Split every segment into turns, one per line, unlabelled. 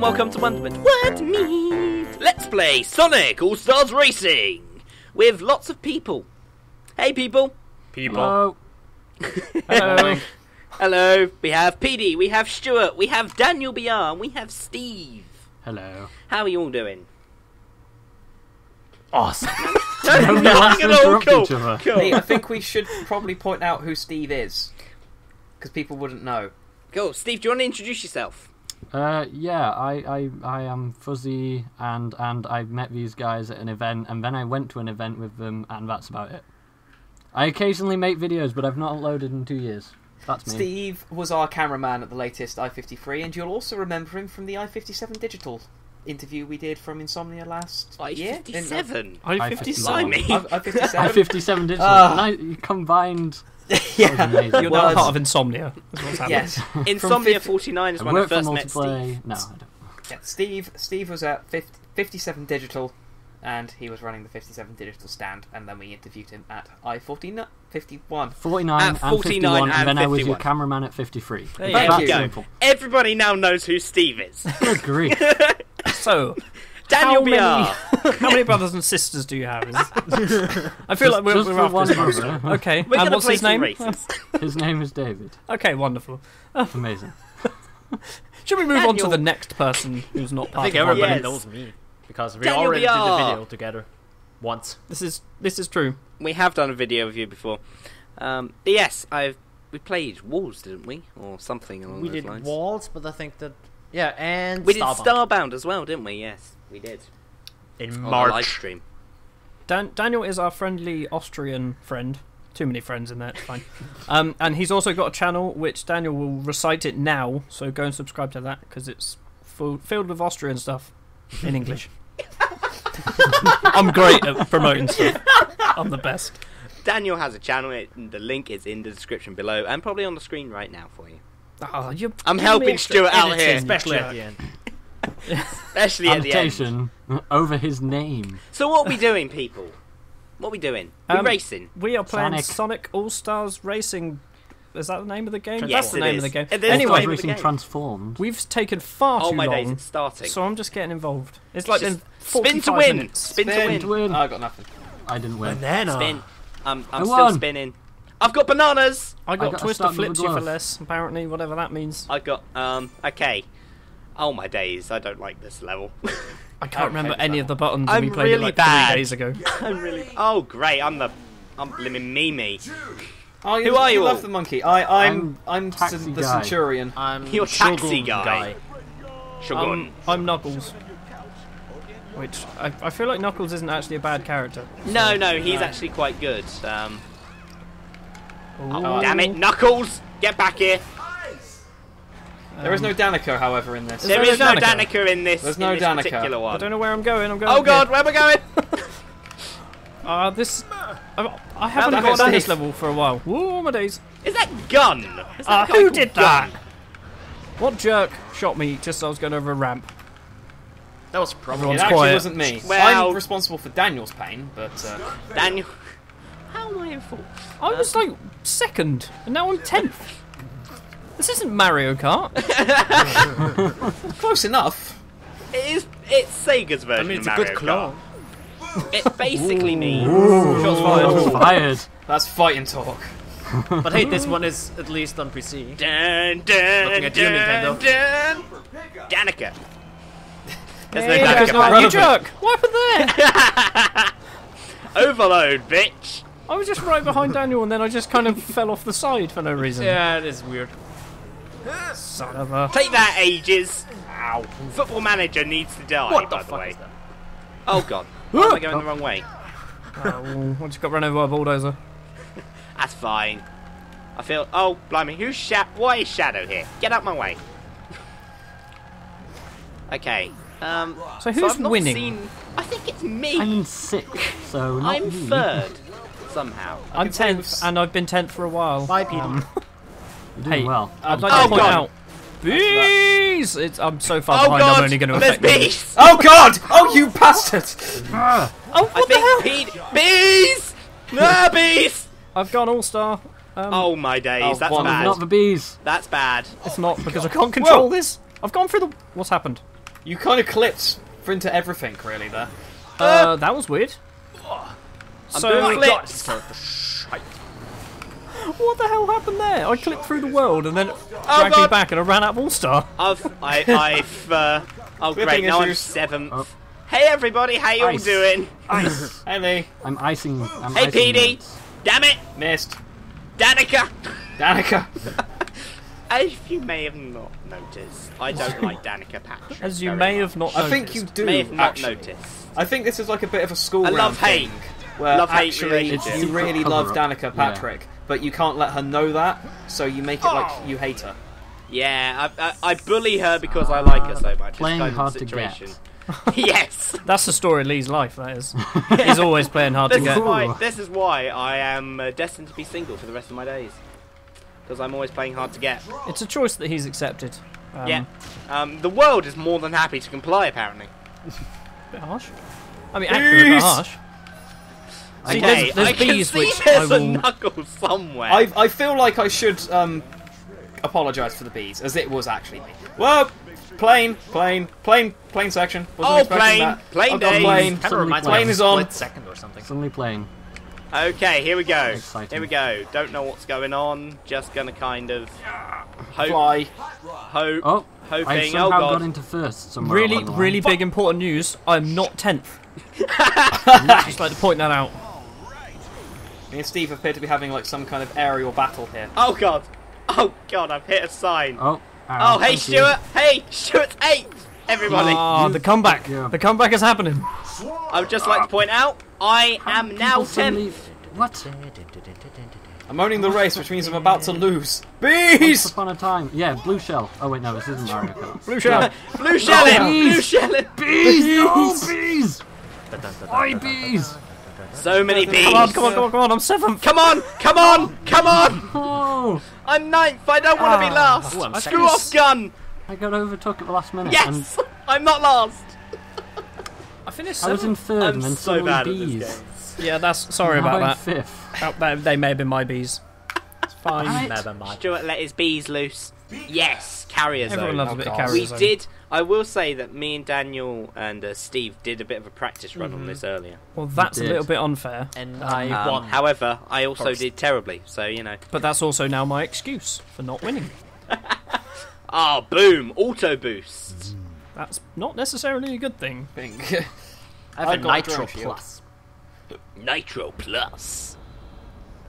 and welcome to Wonderment Word Me. Let's play Sonic All Stars Racing with lots of people. Hey, people.
People.
Hello.
Hello.
Hello. We have PD. We have Stuart. We have Daniel BR. and We have Steve.
Hello.
How are you all doing?
Awesome.
Nobody wants to
Good
interrupt
cool.
each other.
Cool.
hey, I think we should probably point out who Steve is. Because people wouldn't know.
Cool. Steve, do you want to introduce yourself?
Uh, yeah, I, I, I am Fuzzy, and and I met these guys at an event, and then I went to an event with them, and that's about it. I occasionally make videos, but I've not uploaded in two years. That's me.
Steve was our cameraman at the latest i53, and you'll also remember him from the i57 Digital interview we did from Insomnia last oh,
Like
year.
57.
I-57.
Blimey.
I, I57.
I 57 digital. And I ah. you combined.
yeah.
You're
Well,
now
it's-
part of Insomnia. What's.
Yes.
Insomnia
50
49 is
I
when I
work for
first met. Steve.
No, I don't.
yeah. Steve Steve was at 50, 57 Digital, and he was running the 57 Digital stand, and then we interviewed him at i49 51.
49
At
and 51,
and
and then I was your cameraman at 53.
There you
It's
go.
that
Thank you.
simple.
Everybody now knows who Steve is.
Good grief.
So,
Daniel
how many, how many brothers and sisters do you have? Is- I feel like we're,
Just
we're after
one
this most.
brother.
Okay,
We're
and what's his name?
His name is David.
Okay, wonderful.
Amazing.
Should we move on to the next person who's not
I
part
think
of our
everybody
Yes.
knows me because we
Daniel
already did
BR.
the video together once.
This is this is true.
we have done a video with you before. Um, but yes, I've we played Walls, didn't we, or something along
we
those
did
lines?
walls, but I think that yeah, and
we did
Starbound
Starbound as well, didn't we? Yes, we did.
in
On the live
March.
stream.
Dan- Daniel is our friendly Austrian friend. Too many friends in there. It's fine. Um, and he's also got a channel which Daniel will recite it now. So go and subscribe to that because it's full, filled with Austrian stuff in English. I'm great at promoting stuff. I'm the best.
Daniel has a channel. It, the link is in the description below and probably on the screen right now for you.
Oh, you're
I'm
giving
helping Stuart out here.
Especially at the end.
Especially at the end.
Over his name.
So what are we doing, people? What are we doing? We're
Um,
racing.
We are playing
Sonic.
Sonic All Stars Racing. Is that the name of the game?
Yes,
That's the
it
name
is.
of the game.
It is.
Anyway,
name of the
Racing
game.
transformed.
we've taken far
Oh
too
my
long,
days, it's starting.
so I'm just getting involved. It's like
Just
been
spin to win.
minutes.
Spin to
Spin.
win.
to win.
I got nothing.
I didn't win.
Banana.
Spin. I'm, I'm
I
still
won.
spinning. I've got bananas.
I got,
got a
Twister
start with a
flips you for less, apparently, whatever that means.
I got um. Okay. Oh my days! I don't like this level.
I can't remember any
so-
of the buttons,
I'm
we played
really
it like
bad.
three days ago.
I'm really. Oh great! I'm the. I'm blimmin' MeeMee.
Oh,
Who are you
love
all?
the monkey. I, I'm,
I'm
I'm,
taxi
the
guy.
centurion.
I'm
You're
Shogun
taxi guy. Shogun.
Um, I'm Knuckles. Which, I, I feel like Knuckles isn't actually a bad character.
no, no, he's actually quite good. Um. Oh, damn it, Knuckles! Get back here!
there is no Danica, however, in this.
Is
There
there
is
no
no
Danica?
Danica in this.
There's
in
no
this
Danica.
particular
I
one.
don't know where I'm going, I'm going.
Oh god, where am I going?
Uh, this... I, I haven't
Damn
got
it,
done this level for a while. Woo, my days.
Is that gun? Is
Uh,
that guy
who did
Gun?
that? What jerk shot me just as I was going over a ramp?
That was
It
probably
Everyone's
actually
quiet.
wasn't me.
Well-
I'm responsible for Daniel's pain, but uh,
Daniel. How am I in fault?
I was um, like second, and now I'm tenth. This isn't Mario Kart.
close enough.
It is. It's Sega's version
I mean, it's
of
a
Mario
good clone.
Kart. It basically means.
Shots fired.
Fired.
That's fighting talk.
But hey, this one is at least on PC.
Dun, dun,
Looking at you,
dun,
Nintendo.
dun. Danica. There's
Hey,
no Danica.
not- You jerk! What happened there?
Overload, bitch.
I was just right behind Daniel, and then I just kind of fell off the side for no reason.
Yeah, it is weird.
Son of a.
Take that, ages. Ow. Football manager needs to die.
What the
by the
fuck
way.
is that?
Oh god. Why am I going the wrong way?
Oh, I just got run over by a bulldozer.
That's fine. I feel. Oh, blimey. Who's Sha- Why is Shadow here? Get out my way. okay. Um.
So
so
who's
I've
winning?
Seen... I think it's me.
I'm in sixth, so not
I'm
you.
third. Somehow.
I'm
can tell you
tenth,
s-
and I've been tenth for a while.
Bye, Peter.
Um,
You're doing
Hey,
well.
I'd like
Oh,
to point
God.
out. Bees! It's, I'm so far
Oh
behind,
god.
I'm only going to affect me.
bees.
Oh God! Oh, you bastard!
Ah,
Oh,
I
the hell?
think Pete. Bees. Ah, bees.
I've gone all star. Um,
Oh my days.
Oh,
That's
one-
bad.
not the bees.
That's bad.
It's not because I can't control this. I've gone through the. What's happened?
You kind of clipped into everything, really, there.
Uh, that was weird.
I'm
So,
doing
God,
flips.
this character shite.
what the hell happened there? I clicked through the world and then it dragged me back and I ran out of All Star.
I've, I, I've, uh, oh great,
Clipping
now I'm seventh.
Oh.
Hey everybody, how you all doing?
Ice.
Hey, Lee.
I'm icing. I'm
Hey
icing
PD,
notes.
damn it,
Missed.
Danica.
Danica.
As you may have not noticed, I don't like Danica Patrick.
As you
very
may
much.
have not noticed.
I think you do,
may have not
actually.
noticed.
I think this is like a bit of a school
I love hate.
Thing. Where
Love-hate
actually
relationship.
you really love
up.
Danica
Yeah.
Patrick, but you can't let her know that, so you make it
Oh.
like you hate her.
Yeah, I, I, I bully her because I like her so much. It's
Playing
kind of
hard
the
to get.
yes.
That's the story of Lee's life, that is. He's always playing hard to
This is
get.
why. This is why I am uh, destined to be single for the rest of my days. Because I'm always playing hard to get.
It's a choice that he's accepted. Um,
yeah. Um, the world is more than happy to comply, apparently.
Bit harsh. I mean, accurate but harsh. See,
Okay,
there's, there's
I can see
which I
there's a knuckle somewhere.
I I feel like I should um apologise for the bees, as it was actually me. Well, plane, plane, plane, plane section. Wasn't
Oh,
expecting
plane,
that.
plane
I've got
days.
plane.
Kind of reminds
plane
of
is on.
Split Second or something.
Suddenly playing.
Okay, here we go.
Exciting.
Here we go. Don't know what's going on. Just gonna kind of hope,
Fly.
hope,
Oh, I
hoping. Oh
somehow got into first somewhere.
Really,
along the line.
really big important news. I'm not 10th. Just like to point that out.
Me and Steve appear to be having like some kind of aerial battle here.
Oh god. Oh god, I've hit a sign.
Oh,
Oh, hey
thank you.
Stuart. Hey, Stuart's eighth. Everybody.
Ah, the comeback.
yeah.
The comeback is happening.
I would just like to point out, I am now
People suddenly-
tenth.
What?
I'm owning the race, which means I'm about to lose. Bees!
Once
Bees!
upon a time. Yeah, blue shell. Oh wait, no, this isn't Mario Kart.
Blue shell.
Blue shell.
bees.
Blue shelling.
bees! No bees! Oi, bees!
So many bees.
Come on, come on, come on, come on. I'm seventh.
Come on, come on, come on!
Oh!
I'm ninth. I don't want to be
Ah.
last.
Ooh, I'm
Screw off, gun.
I got overtook at the last minute.
Yes, I'm not last.
I finished
And I was in
seventh.
third,
I'm
and then
so
suddenly
bad at
bees.
this game.
Yeah, that's. Sorry
Now
about that.
fifth.
That- that- They may have been my bees. It's fine.
Right.
Never mind.
Stuart let his bees loose. Yes, carriers.
Everyone
zone.
loves
Oh,
a bit of
God.
carrier
we
zone.
did. I will say that me and Daniel and uh, Steve did a bit of a practice run
Mm-hmm.
on this earlier.
Well, that's a little bit unfair.
And I
Um,
won.
however, I also
First.
did terribly. So you know.
But that's also now my excuse for not winning.
Ah, boom! Auto boost.
That's not necessarily a good thing.
Thing.
I have
I
a
got
Nitro. Plus.
Nitro plus.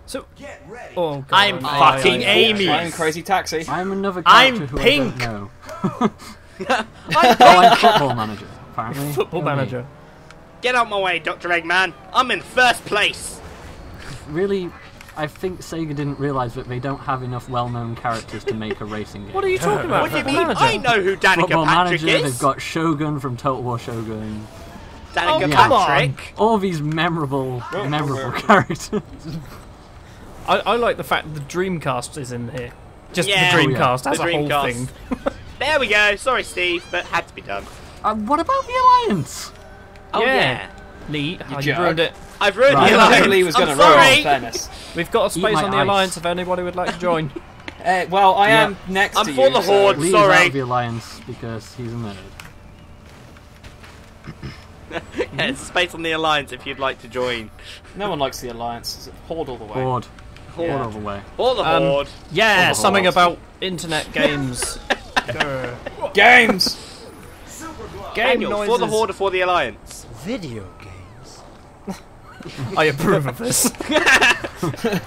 So, Get ready. oh god,
I'm fucking
I- I-
Amy.
I'm crazy taxi.
I'm another
I'm
character who
pink.
I don't know. oh, I'm football manager, apparently.
Football
Go me.
manager.
Get out my way, Doctor Eggman. I'm in first place.
Really, I think Sega didn't realise that they don't have enough well-known characters to make a racing game.
What are you talking about?
What do you mean?
manager?
I know who Danica
Football
Patrick
manager,
is.
they've got Shogun from Total War Shogun.
Danica
Oh, come on.
Patrick.
All these memorable,
Well,
memorable characters.
I, I like the fact that the Dreamcast is in here. Just
Yeah.
the
Oh, yeah.
Dreamcast as
The
a whole thing.
There we go. Sorry, Steve, but had to be done.
uh, what about the Alliance?
Oh
Yeah.
yeah.
Lee, how you ruined it.
I've ruined
Right.
the
Alliance.
Lee was going to ruin
sorry.
fairness.
We've got a space on the
ice.
Alliance if anybody would like to join.
Uh, well, I
Yeah.
am next
I'm
to
for
you.
the
so-
Horde.
Lee is
Sorry.
out of the Alliance because he's a nerd.
Yeah, space on the alliance if you'd like to join.
No one likes the alliance. It's Horde all the way.
Horde. Horde
Yeah.
all the way.
For the
Um,
horde.
Yeah,
Oh,
something about internet games. Grr.
Games.
Game
Daniel,
noises.
for the horde or for the alliance?
Video games.
I approve of this.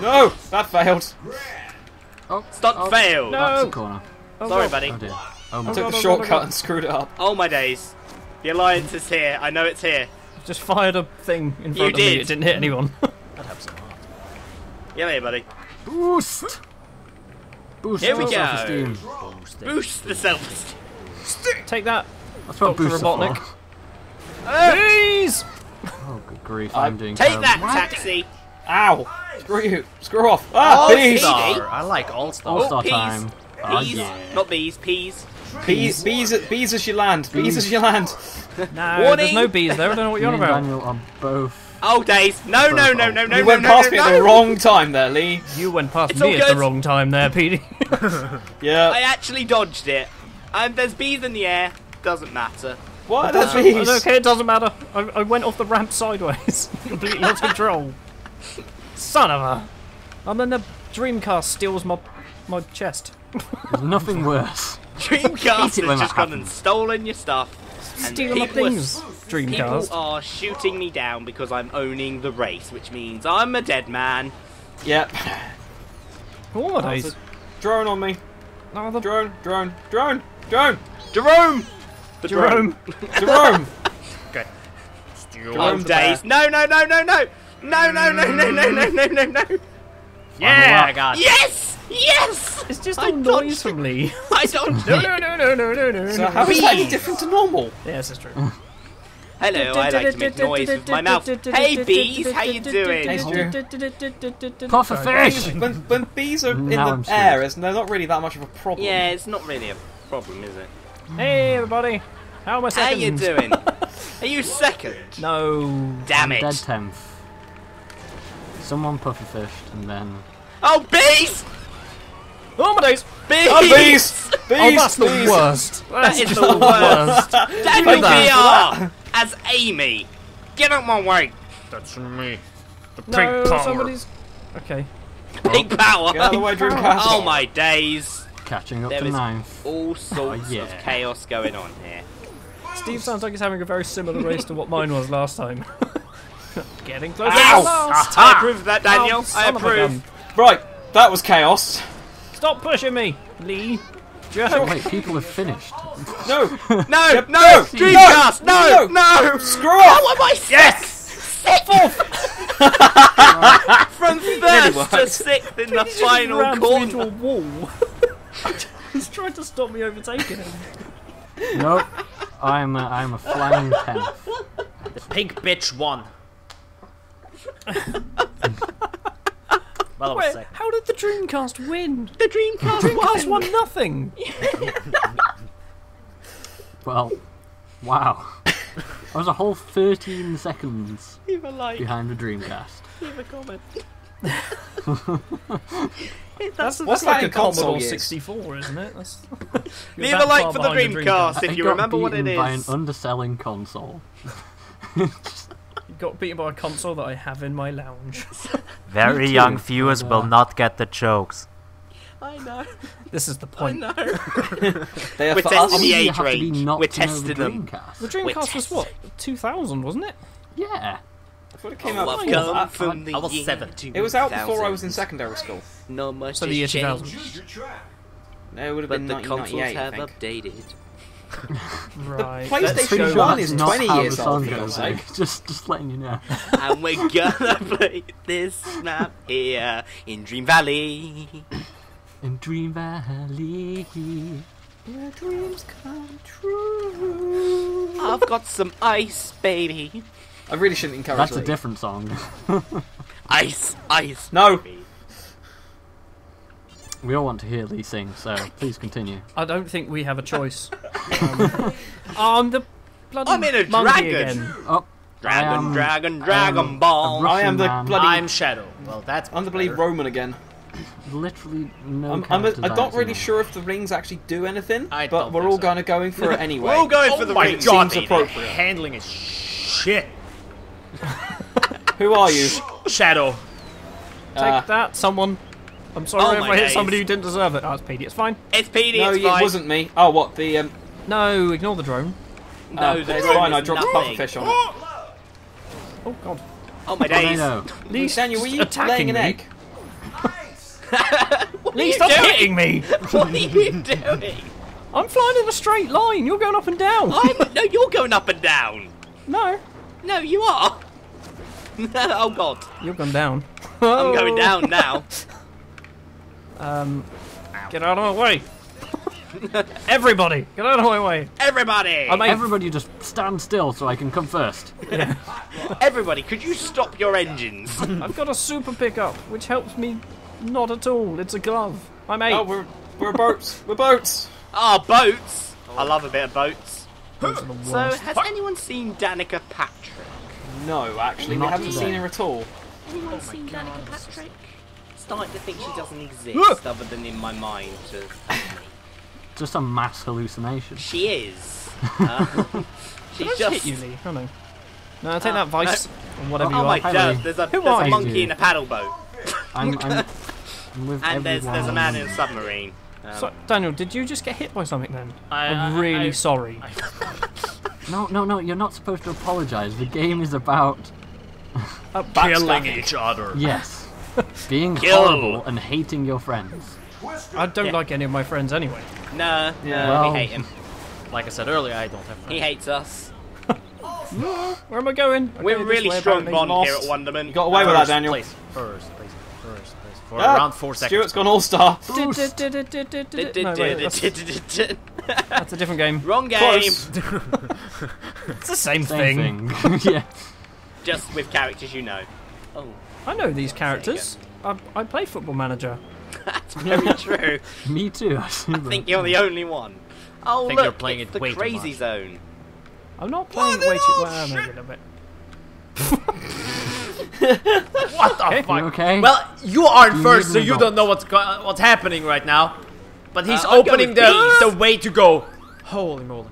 No, that failed.
Oh,
Stunt
oh,
failed.
That's
No.
a corner.
Oh, Sorry, buddy.
Oh dear. Oh my
Took
God,
the
oh,
shortcut
God, oh,
and screwed it up.
Oh my days. The alliance is here. I know it's here.
Just fired a thing in front
You
of me. It didn't hit anyone.
That helps a lot.
Yeah, here, buddy.
Boost! Boost
Here we go.
self-esteem.
Boost the self-esteem.
Take that.
That's what
Dr. Robotnik.
for.
Please!
Oh, good grief,
I-
I'm doing
Take
terrible.
that, taxi.
Ow! Screw you. Screw off. Ah,
Oh,
bees.
Star. I like All Star.
All-Star
peas.
time. Oh,
Peas.
yeah.
Not bees, peas.
Bees, bees, bees as you land. Bees,
Bees.
as you land.
No,
Warning.
there's no bees there. I don't know what you're on about.
Daniel are both.
Oh, days. No, no, no, no, no,
you
no,
went
no,
past
no,
me
no.
at the wrong time there, Lee.
You went past
It's
me at the wrong time there, PD.
Yeah.
I actually dodged it. And there's bees in the air. Doesn't matter.
What are
Um,
these?
It's okay, it doesn't matter. I, I went off the ramp sideways. Completely lost control. Son of a. And then the Dreamcast steals my my chest.
There's nothing worse.
Dreamcast
it when
has just
that
gone and
happens.
stolen your stuff. And
Stealing my
people are-
things.
People are shooting me down because I'm owning the race, which means I'm a dead man.
Yep.
What are
There's
these?
a drone on me.
No, the
Drone, drone, drone, drone,
Jerome! The
Jerome.
Jerome.
Okay.
Jerome
I'm dazed. No, no, no, no, no! No, no, no, no, no, no, no, no, no!
Yeah, I
lap.
got.
Yes! Yes!
It's just
I
all
dodged
noise from Lee.
I don't
No, no, no, no, no, no, no.
So how is that any different to normal?
Yes, that's true.
Hello, I like to make noise with my mouth. Hey, bees, how you doing?
Hey,
Puff a fish!
When when bees are mm, in
Now
the air,
screwed.
it's, they're not really that much of a problem.
Yeah, it's not really a problem, is it?
Hey, everybody. How am I second?
How
second?
you doing? Are you second?
No.
Damn it.
Dead tenth. Someone puffer fished and then
Oh, bees!
Oh my days.
Bees!
Oh, bees! Bees!
Oh, that's the
bees.
worst. That's
is the
the worst.
Daniel
Thank you
VR as Amy. Get out my way.
That's me. The pink
No,
power.
somebody's. Okay.
Pink power.
Get out of the way, Dreamcast.
Oh my days.
catching up
There
to
is-
ninth.
All oh, sorts
Oh, yeah.
of chaos going on here.
Steve sounds like he's having a very similar race to what mine was last time. Getting closer
Ow!
to last.
I approve of that,
Oh,
Daniel. I
son of a
approve.
Right, that was chaos.
Stop pushing me, Lee. Jerk.
Oh, wait, people have finished.
No,
No,
Yep,
no,
no,
Dreamcast, no,
no,
no. no.
screw
How
off!
am I sick? Sick. From
Really
first to
worked.
sixth in the
He just
final
rammed me into a
corner.
wall. He's trying to stop me overtaking him.
Nope. I'm a, I'm a flying tenth.
The pink bitch won. Well,
Wait,
second.
how did the Dreamcast win?
The Dreamcast
Dreamcast
won.
won nothing.
Well, wow. I was a whole 13 seconds
Leave a like,
behind the Dreamcast.
leave a comment.
That's,
What's
that's like a
in console
Commodore
years?
64, isn't it? That's,
Leave a like for the
behind
Dreamcast if you remember what it is.
beaten by an underselling console.
You got beaten by a console that I have in my lounge.
Very
too,
young viewers will not get the jokes.
I know,
This is the
I
point.
know.
They are
We're
for
testing
us.
the
Obviously,
age
have to be
range.
not
We're
to know the
testing them.
The
Dreamcast.
Dreamcast was what? 2000, wasn't it?
Yeah.
I thought it came oh, out
Welcome
before that.
from the
I was
year
seven.
It was out before I was in
2000.
secondary school.
Not much
So the year
has
2000.
changed,
No, it would have
but
been
the consoles
1998, I think.
updated.
Right.
PlayStation
let's
Pretty
go
sure
one is
not
20
how
years
the
old,
song goes,
God's
like, just, just letting you know.
and we're gonna play this map here in Dream Valley.
In Dream Valley.
Where dreams come true.
I've got some ice, baby.
I really shouldn't encourage
That's a different song.
Ice, ice.
No.
baby.
We all want to hear Lee sing, so please continue.
I don't think we have a choice. um, I'm the bloody
I'm in a
monkey
dragon.
again.
Oh,
Dragon,
am-
dragon,
I
dragon
am
ball.
a
I am the
Russian man.
bloody.
I'm Shadow. Well, that's
I'm the bloody
better.
Roman again.
Literally no
I'm, I'm, a,
characters
I'm not
acting
really
on.
sure if the rings actually do anything,
I
but
don't
we're
think
all
so.
going to going for it anyway.
We're all going
Oh
for the
my
ring.
god,
seems
the
appropriate.
handling is shit.
Who are you?
Shadow.
Take
Uh,
that, someone. I'm sorry
Oh
if
my
I hit
days.
somebody who didn't deserve it. Oh, it's Petey. It's fine.
It's PD,
no,
it's
it wasn't me. Oh, what the um?
No, ignore the drone.
No,
uh,
the
it's
drone
fine. I dropped
nothing.
pufferfish on it.
Oh god.
Oh my days.
Tornado.
Lee,
Daniel, were you
attacking
laying an
me.
egg?
What
Lee, stop
doing?
hitting me!
What are you doing?
I'm flying in a straight line. You're going up and down.
I'm, no, you're going up and down.
No,
No, you are. oh god,
you're going down.
I'm going down now.
Um, get out of my way. Everybody, get out of my way.
Everybody,
I made
Everybody just stand still so I can come first.
everybody, could you stop your engines?
I've got a super pickup, which helps me not at all. It's a glove. I'm eight.
Oh, we're we're boats. We're boats.
Ah, boats. I love a bit of boats.
Those are the
So,
worst.
has anyone seen Danica Patrick?
No, actually, we
Not
haven't
today.
seen her at all.
Anyone seen Danica Patrick? Starting to think she doesn't exist, other than in my mind. To
just a mass hallucination.
She is. Uh, she's just.
hit you, Lee. Oh no. No, take
Uh,
that vice or whatever
oh
you
my
are.
Hi,
god! There's a
Who
there's
are
a
you?
monkey in a paddle boat,
I'm, I'm, I'm with
and there's there's a man in a submarine. Um,
So, Daniel, did you just get hit by something then?
I-
I'm really
I-
sorry.
No, no, no. You're not supposed to apologize. The game is about
Uh,
Killing each other.
yes, being
Kill.
horrible and hating your friends.
I don't
Yeah.
like any of my friends anyway.
nah,
Yeah.
nah,
Well-
we hate him.
Like I said earlier, I don't have friends.
He hates us.
Where am I going?
We're a really strong bond here at. Wonderment.
You got away with that, Daniel.
Place. First place. First place. For
Ah,
around four seconds.
Stuart's gone all star.
No, that's, that's a different game.
Wrong game.
It's the same,
Same
thing.
thing. yeah.
Just with characters you know.
I know these characters. I, I play Football Manager.
that's very true.
Me too. I
I think you're the only one. Oh
think
look,
you're playing
it's
it
the
way too
crazy
much.
zone.
I'm not playing it way too well. Maybe a little bit.
What the
Okay.
fuck?
You okay?
Well, you aren't
You
first, so you don't know what's what's happening right now. But he's
Uh,
opening the
these.
the way to go. Holy moly!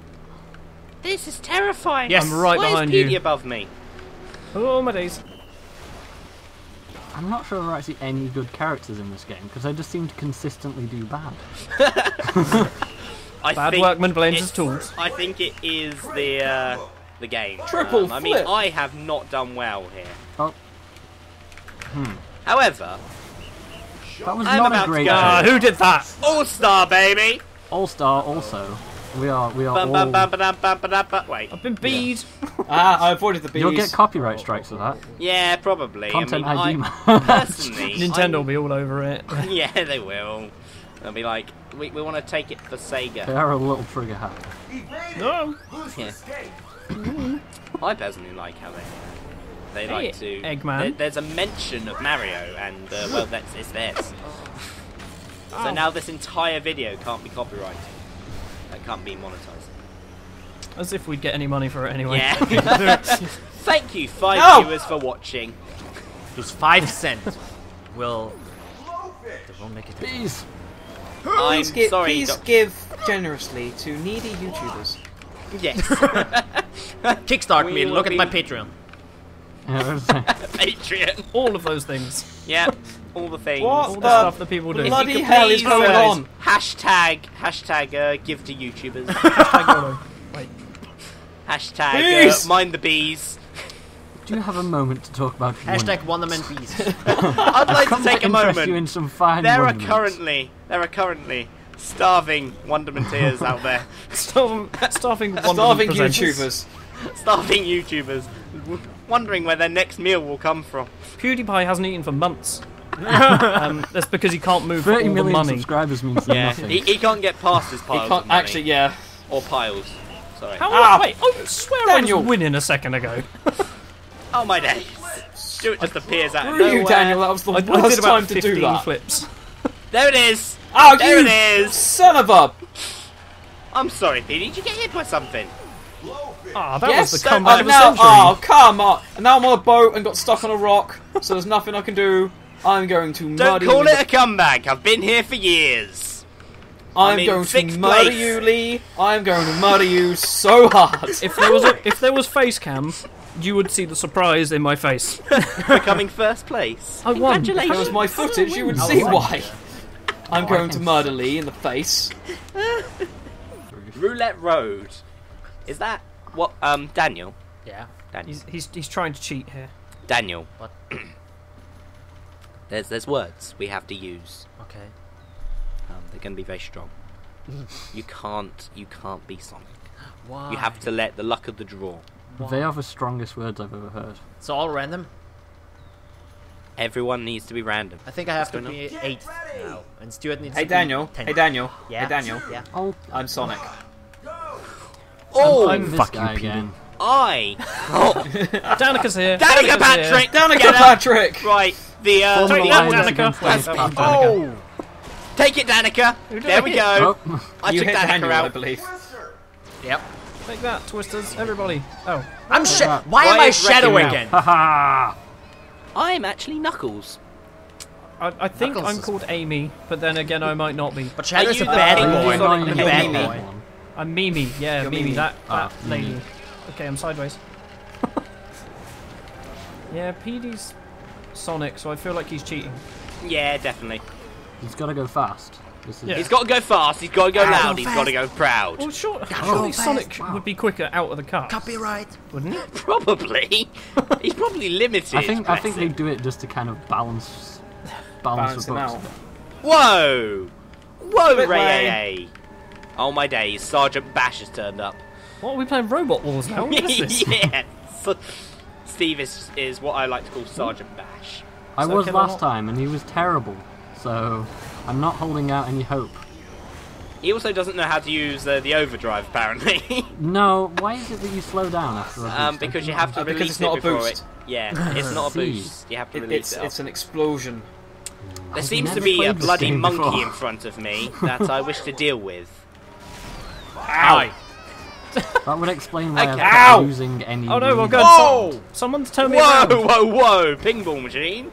This is terrifying.
Yes.
I'm right
Why
behind
is Petey
you.
above me?
Oh my days.
I'm not sure there are actually any good characters in this game because I just seem to consistently do bad.
I
Bad
think
workman blames his tools.
I think it is the uh, the game.
Triple
Um, I mean. I have not done well here.
Oh.
However,
That was
I'm
not
about
a
to
great
go.
Ah, who did that?
All Star baby.
All Star also. We are we are
Bum,
all.
bum, bum, ba-dum, bum, ba-dum, ba- Wait.
I've been beed.
Ah, I avoided the bees.
You'll get copyright strikes for that.
Yeah, probably.
Content
I
ID.
mean,
man.
I, personally,
Nintendo will
I'm-
be all over it.
Yeah, they will. They'll be like, we, we want to take it for Sega.
They are a little trigger happy.
no.
Yeah. I personally like how they they
Hey,
like to.
Eggman.
there- there's a mention of Mario, and uh, well, that's it's theirs. So now this entire video can't be copyrighted. That can't be monetized.
As if we'd get any money for it anyway.
Yeah. Thank you, five
No!
viewers, for watching.
Those five cents will. They won't make it.
Bees.
I'm
Please, gi-
sorry.
please give generously to needy YouTubers.
yes.
Kickstart
We
me and
will
look at my Patreon.
Yeah, I was saying,
Patreon.
All of those things.
Yeah. All the things.
What
All the
the
stuff that people do.
If you
bloody
could
hell is
please,
going on?
Hashtag hashtag uh, give to YouTubers.
Hashtag Wait.
hashtag uh, mind the bees.
do you have a moment to talk about
Hashtag Wonderment Bees.
I'd like to
Come
take a moment.
you in some fine
There are currently there are currently starving Wondermenteers out there,
Starving, starving,
Starving
Wonderment presenters.
YouTubers.
starving YouTubers, w- wondering where their next meal will come from.
PewDiePie hasn't eaten for months. um, that's because he can't move for all
Thirty
the money.
subscribers means
Yeah,
nothing.
he, he can't get past his piles of
can't
money.
actually, yeah.
or piles. Sorry.
How?
Ah.
Wait, I swear
Daniel.
I was winning a second ago.
Oh my days! Stuart just appears out of nowhere.
you, Daniel. That was the
I, I did about
time to
15
do that.
flips.
There it is.
Oh,
There
you
it is.
son of a!
I'm sorry, Pete. Did you get hit by something?
Ah, that
yes.
was the comeback
oh,
of the
now,
century.
oh, come on! And now I'm on a boat and got stuck on a rock, so there's nothing I can do. I'm going to
Don't
murder
call
you.
it a comeback. I've been here for years.
I'm
I'm
going to
sixth
murder
place.
you, Lee. I'm going to murder you so hard.
If there was a, if there was face cam, you would see the surprise in my face.
Becoming first place.
I won.
If
Congratulations.
there was my footage, you would see why. I'm going to murder Lee in the face.
Roulette Road. Is that what? Um, Daniel.
yeah.
Daniel.
He's, he's he's trying to cheat here.
Daniel.
What?
There's there's words we have to use.
Okay.
Um, they're going to be very strong. you can't you can't be Sonic.
Why?
You have to let the luck of the draw.
They are the strongest words I've ever heard.
It's all random.
Everyone needs to be random.
I think I have to
What's
be eighth now, and Stuart needs
Hey
to
Daniel.
be 10th.
Hey Daniel.
Yeah.
Hey Daniel.
Yeah.
Oh,
I'm Sonic.
Oh,
I'm this
fuck you,
guy
Petey.
again.
I. Oh,
Danica's here.
Danica
Danica's here.
Patrick.
Danica
Get up.
Patrick!
Right. The uh,
Formula
the
Danica.
One is
other-
against
that
Pack.
was
Take it, Danica. There
I
we
hit?
go.
Oh,
I
you
took Danica
Daniel, I
out.
believe.
Yep.
Take that, Twisters, everybody. Oh,
I'm sh-
that?
Why am I
is Wrecking
shadowing
Ralph?
again?
haha!
I'm actually Knuckles.
I, I think
Knuckles
I'm called Amy, but then again I might not be.
But Shadow's
you
a bad
pink
boy.
Sonic
Annoying
the
You're
Hedgehog?
MeeMee.
one.
I'm MeeMee, yeah,
You're
MeeMee,
MeeMee.
that that
Ah,
lady.
MeeMee.
Okay, I'm sideways. yeah, PD's Sonic, so I feel like he's cheating.
Yeah, definitely.
He's got to go fast. This is
Yeah.
He's got to go fast. He's got to go loud.
go
He's got to go proud.
Well, sure, surely. Sonic
Wow.
would be quicker out of the car,
Copyright.
wouldn't he?
Probably. He's probably limited.
I think I think they do it just to kind of balance balance,
Balance
the
him
books.
out.
Whoa! Whoa, Ray
lame.
AA. Oh my days, Sergeant Bash has turned up.
What are we playing Robot Wars now? What is this?
yes. Steve is, is what I like to call Sergeant Bash.
I
So
was
can I
last time, and he was terrible. So I'm not holding out any hope.
He also doesn't know how to use uh, the overdrive, apparently.
No, why is it that you slow down after a boost?
um, because you have to
Uh, because
release
it's not
it
a
before
boost.
it. Yeah, it's not a boost. You have to
It,
release
it's
it.
it's an explosion.
there
I've
seems to be a bloody monkey
before.
in front of me that I wish to deal with.
Ow.
That would explain why
Okay.
I'm
Ow!
not using any.
Oh no, we're
lead.
good.
Whoa!
Some, someone's turned me
Whoa,
around.
whoa, whoa! whoa! Ping ball machine.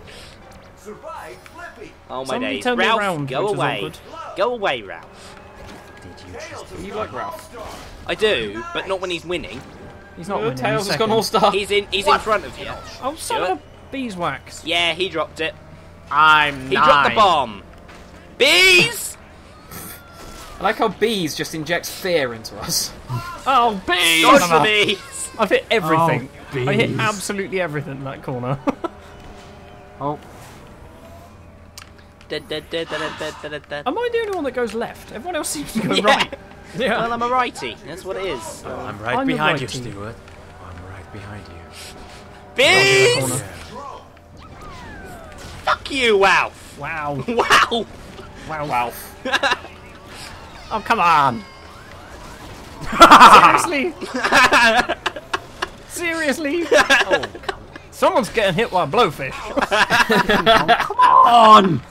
Oh my
Somebody
days,
turned me
Ralph,
around,
go
which
away,
awkward.
go away, Ralph.
You like Ralph?
I do, but not when he's winning.
He's not
Oh,
winning.
Tails
he's
has gone all star.
He's in, he's in front of you.
Oh, son
Do
of a beeswax.
Yeah, he dropped it.
I'm
He
nine.
dropped the bomb. Bees!
I like how bees just injects fear into us.
Oh, bees!
Dodge
Son
the
of a-
bees!
I've hit everything.
Oh,
I hit absolutely everything in that corner.
Oh.
Am I the only one that goes left? Everyone else seems to go
Yeah.
right. Yeah.
Well, I'm a righty. That's what it is.
I'm right
I'm
behind you,
right.
Stuart. I'm right behind you.
Bees!
corner.
Fuck you, wow!
Wow.
Wow!
Wow.
Wow.
Oh, come on. Seriously? Seriously? Oh, Someone's getting hit by a blowfish.
Come on!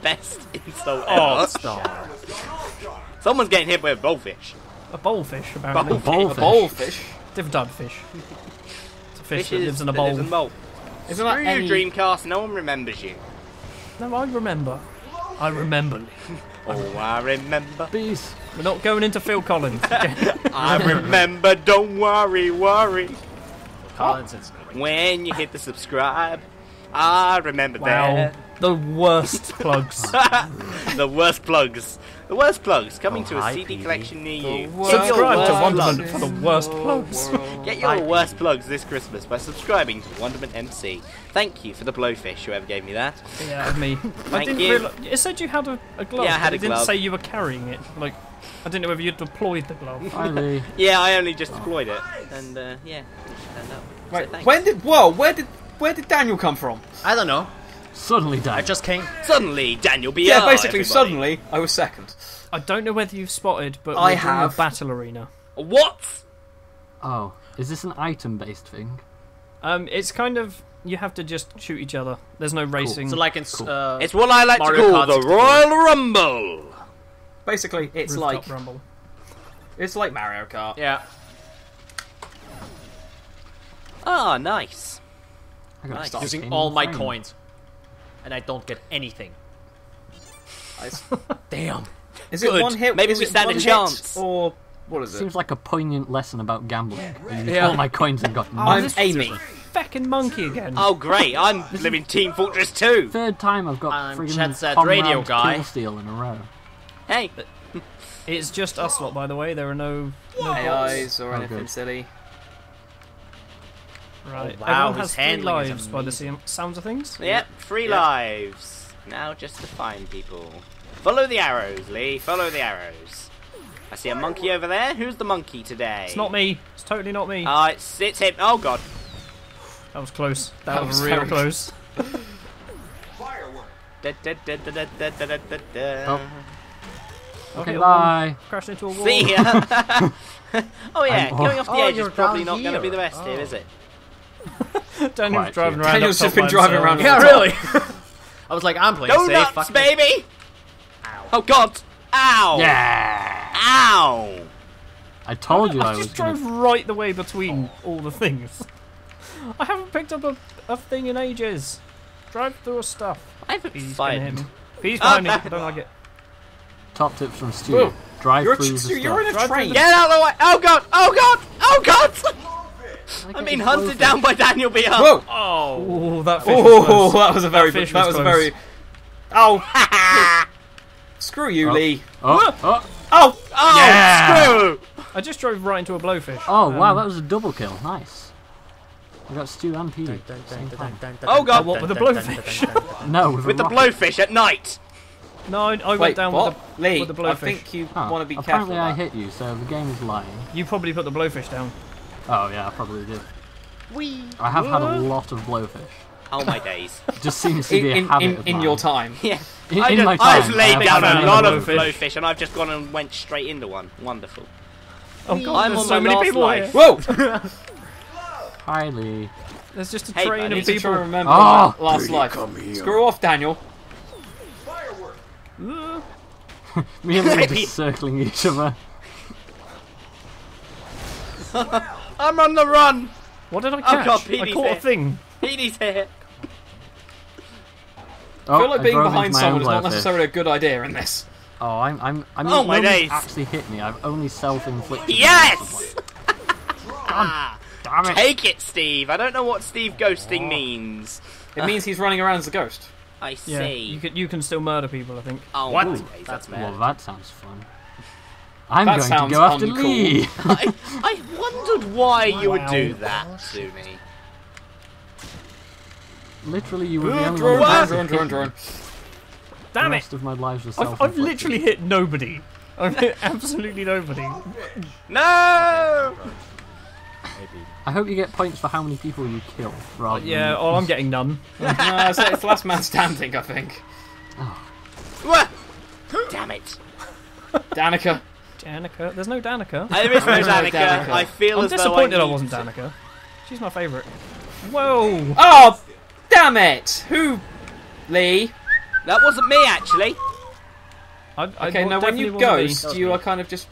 Best insult
Oh,
ever.
star.
Someone's getting hit by a goldfish.
A bowlfish, apparently.
Bowlfish.
A bowlfish.
Different type of fish. It's a fish that lives in a bowl.
lives in a bowl.
Isn't
Screw you,
any...
Dreamcast. No one remembers you.
No, I remember. I remember.
Oh, I remember.
Bees.
We're not going into Phil Collins.
I remember. Don't worry, worry.
Collins is
When you hit the subscribe, I remember
wow.
that.
The worst plugs.
the worst plugs. The worst plugs coming
Oh,
to a
hi,
CD
PD.
collection near you.
worst
Get your
Subscribe to
worst
Wonderment
plugs.
for the worst plugs.
Get your worst plugs this Christmas by subscribing to Wonderment MC. Thank you for the blowfish, whoever gave me that.
Yeah, me. I
Thank
didn't
you.
reali- It said you had a, a glove.
Yeah, I had a
it didn't say you were carrying it. Like, I didn't know whether you deployed the glove.
Finally.
Yeah, I only just deployed it, and uh, yeah, it just. So
Right, when did... Whoa, where did... Where did Daniel come from?
I don't know.
Suddenly
I
died.
just came.
Suddenly, Daniel BR.
yeah, basically,
everybody.
suddenly, I was second.
I don't know whether you've spotted, but
I
we're doing
have.
a battle arena.
What?
Oh, is this an item-based thing?
Um, it's kind of you have to just shoot each other. There's no racing.
So like in
Cool.
uh,
It's what I like
Mario
to call
Kart
the
64.
Royal Rumble.
Basically, it's
rooftop
like...
rumble.
It's like Mario Kart.
yeah.
Ah, nice.
I gotta
Nice.
start
Using all my
frame.
coins, and I don't get anything.
I s-
Damn.
Is it one hit?
Maybe we stand a
one hit,
chance.
Or what is it?
Seems like a poignant lesson about gambling. I
Yeah.
all my coins and got
I'm
this-
Amy.
Feckin' monkey again.
Oh, great. I'm living Team Fortress 2.
Third time I've got
I'm
friggin'
Jet Set
Conrad
Radio guy.
Killsteel in a row.
Hey,
It's just us lot, by the way. There are no, no.
AIs or
Oh,
anything
good.
silly.
Right.
Oh, wow,
Everyone
his
has three lives by the
amazing.
sounds of things.
yep, three
Yeah.
lives. Now just to find people. Follow the arrows, Lee. Follow the arrows. I see a monkey over there. Who's the monkey today?
It's not me. It's totally not me.
Uh, it's, it's him. Oh, God.
That was close. That,
that
was,
was
real close.
Firework.
oh. Okay,
okay
bye.
Crashed into a wall.
See ya. oh yeah,
I'm
going off the
oh,
edge is probably not going to be the best
oh.
here, is it?
Daniel's
Quite
driving around.
Daniel's just been driving around.
Yeah, really. I was like, I'm playing
Donuts,
safe. Donuts,
baby. Ow. Oh God. Ow.
Yeah.
Ow.
I told you I,
I
was
just
gonna.
drove right the way between all the things. I haven't picked up a, a thing in ages. drive through a stuff.
I haven't
He's gonna
fired.
me. He's
Oh,
behind me. I don't like it.
Top tips from Stu.
Whoa.
Drive
You're, a,
through the
Stu, you're in a
Drive
train.
Get out of the way! Oh god! Oh god! Oh god!
stuff.
I'm being hunted down by Daniel BR.
Whoa!
Oh, that fish was
Oh,
close.
that was a very
That fish
that
was
was a
close.
very. Oh, screw you,
Oh.
Lee.
Oh, oh,
Oh,
Oh,
Yeah.
screw!
I just drove right into a blowfish.
oh wow,
Um,
that was a double kill. Nice. I got Stu and Petey. Same time.
Oh god!
what, with the blowfish?
No, with,
With the
rocket.
blowfish at night.
No, I, I went down
what?
with
Lee,
with the
I think you
Huh.
want to be careful.
Apparently, I hit you, so the game is lying.
You probably put the blowfish down.
Oh yeah, I probably did.
Wee.
I have had a lot of blowfish.
Oh my days.
It just seems to
In,
be a
in,
habit
in,
of
in
mine.
your time.
Yeah.
In,
I
in
just-
my time,
I've laid
I
down a lot of
blowfish.
blowfish and I've just gone and went straight into one. Wonderful.
Oh god,
I'm
there's so many people
life.
here.
Whoa!
highly.
There's just a
Hey,
train
buddy.
Of
need to
people.
and remember
Oh.
that last life. Screw off, Daniel.
Uh,
Me and Lee are just circling each other.
I'm on the run!
What did I
Oh,
catch?
God,
I
Petey's
caught a
here.
thing.
Petey's here.
Oh,
I feel like being behind someone is not
blowfish.
necessarily a good idea in this.
Oh, I'm, I'm, I mean,
Oh, my days.
actually hit me. I've only self-inflicted.
Yes! Ah,
Damn it!
Take it, Steve. I don't know what Steve ghosting means.
It means he's running around as a ghost.
I
Yeah,
see.
you can you can still murder people. I think.
Oh,
What?
my days,
That's
that's
mad.
Well, that sounds fun. I'm
That
going to go after
uncool.
Lee.
I, I wondered why you would do that to me.
Literally, you were the uh,
only
one.
drone, drone, drone, drone.
Damn it!
of my lives were
I've. I've literally hit nobody. I've hit absolutely nobody.
No!
I hope you get points for how many people you kill, rather
Yeah,
than...
oh, I'm getting none.
no, it's, it's last man standing, I think.
Wha- Damn it.
Danica.
Danica. There's no Danica.
There is no
There is no
Danica.
Danica.
I feel
I'm
as though
disappointed
I,
I
need
wasn't
to-
Danica. She's my favourite. Whoa!
Oh, damn it! Who? Lee.
That wasn't me, actually.
I, I
Okay, now when you
wasn't me.
ghost, you are kind of just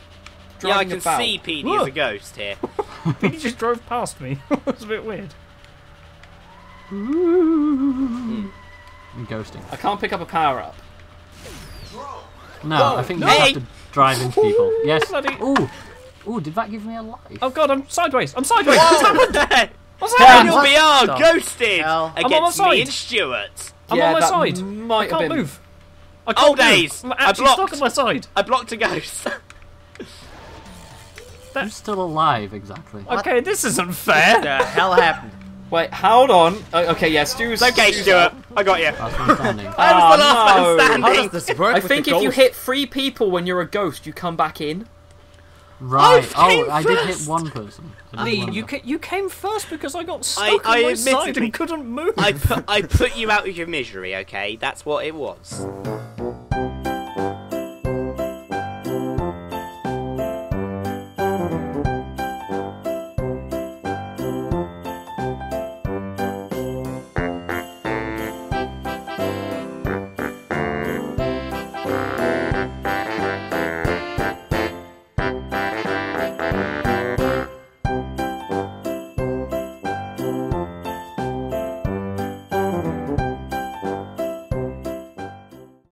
Yeah, I can
about.
see Petey
Whoa.
as a ghost here.
He just drove past me. it was a bit weird.
I'm ghosting.
I can't pick up a power up.
No, I think you
Hey!
have to drive into people. Yes.
Bloody-
Ooh. Ooh, did that give me a life?
Oh god, I'm sideways. I'm sideways. What's happened?
Whoa!
What's
Daniel
happened?
BR
the
ghosted
hell?
I'm on
against
my
me
side.
and Stuart.
I'm
yeah,
on my
that
side.
Might
I
have
can't
been.
move. I can't
Old
move.
days.
I'm
I blocked.
stuck on my side.
I blocked a ghost.
I'm still alive, exactly.
Okay, this isn't fair.
What the hell happened?
Wait, hold on. Uh, okay, yeah, Stu's.
Okay,
Stu's
Stuart.
up.
I got you.
Last one standing.
I was
Oh,
the last
no.
man
How
standing.
does this work?
I
with
think
the
if you hit three people when you're a ghost, you come back in.
Right.
Oh, came
Oh, I did hit
first.
one person. I did
Lee,
one
you
person.
ca- you came first because I got
I-
stuck
I
on my side and couldn't move.
I put I put you out of your misery. Okay, that's what it was.